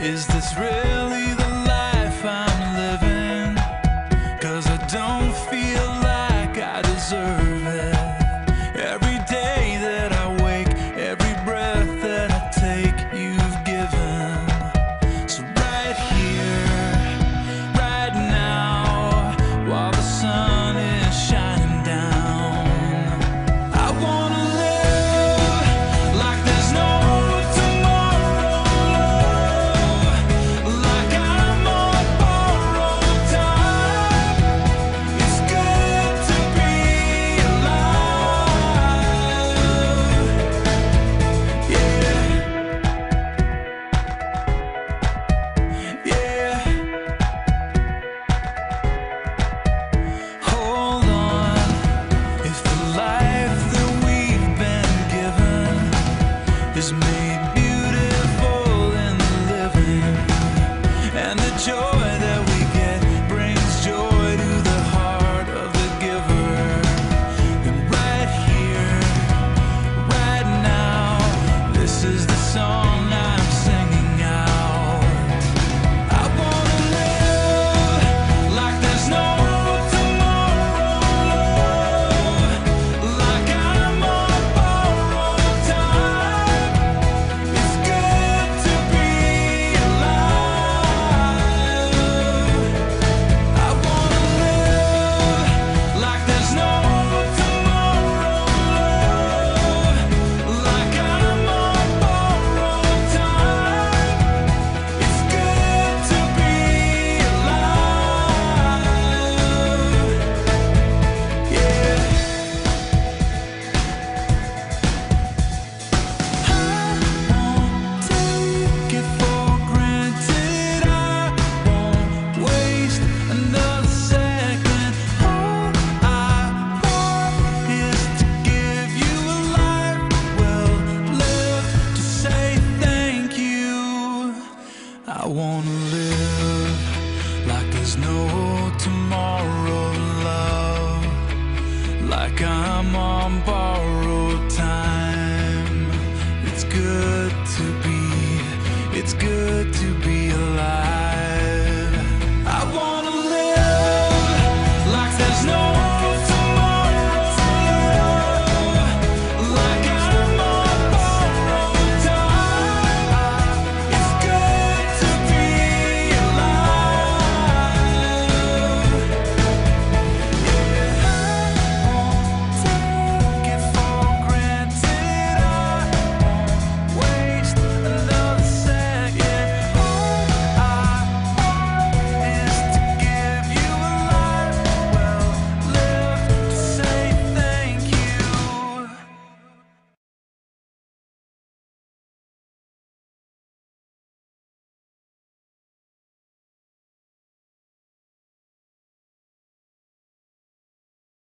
Is this real? wanna live like there's no tomorrow, love, like I'm on.